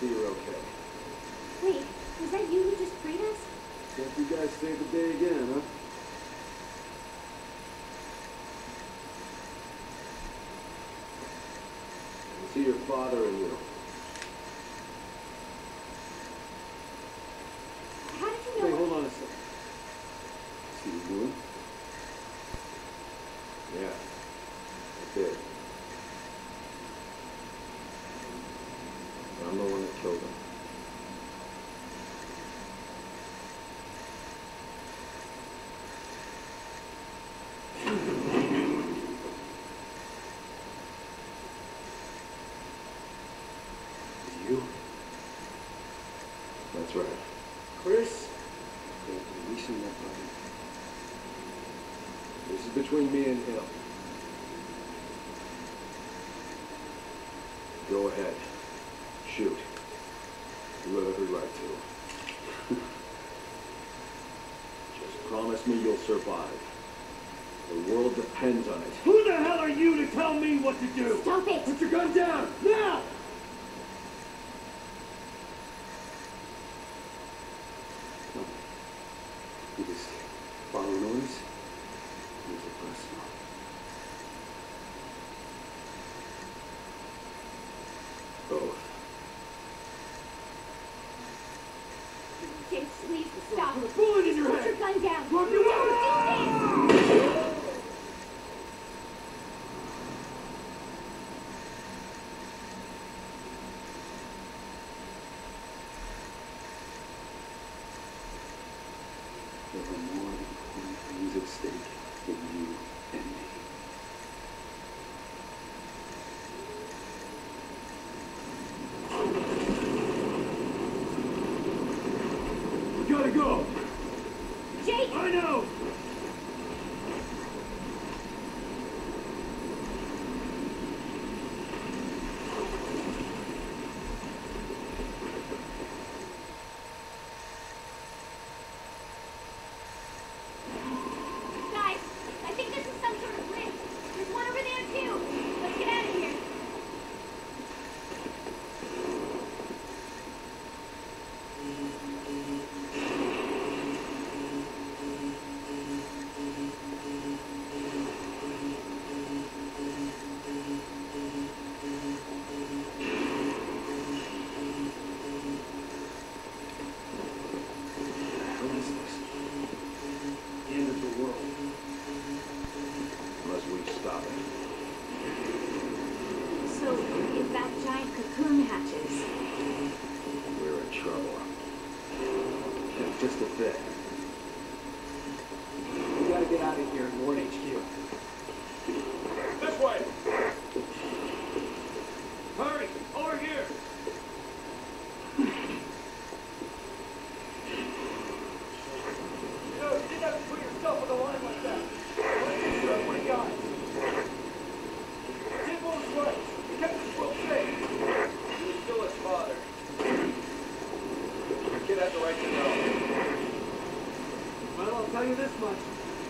See you're okay. Wait, was that you who just freed us? Guess you guys saved the day again, huh? I see your father and you. How did you Hey, know? hold on a sec. See you doing? Yeah, I did. But I'm the one that killed him. You? That's right. Chris? They're releasing that body. This is between me and him. Go ahead. Shoot. You have every right to. Just promise me you'll survive. The world depends on it. Who the hell are you to tell me what to do? Stop it! Put your gun down, now! Please stop. Put your Put your gun down. Drop your Don't do this!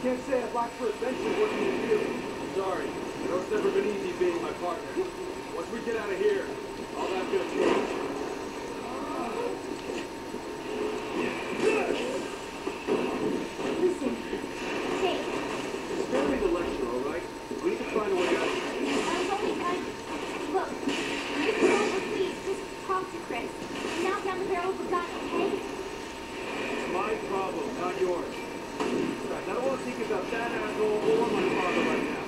Can't say I've lacked for adventure working with you. Sorry. I know it's never been easy being my partner. Once we get out of here, all that's gonna change. Listen. Jake. Spare me the lecture, all right? We need to find a way out. I'm only trying. Look. You can over, please. Just talk to Chris. Now down the barrel of a gun, okay? It's my problem, not yours about that asshole or my father right now.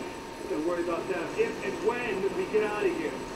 Don't worry about that if and when we get out of here.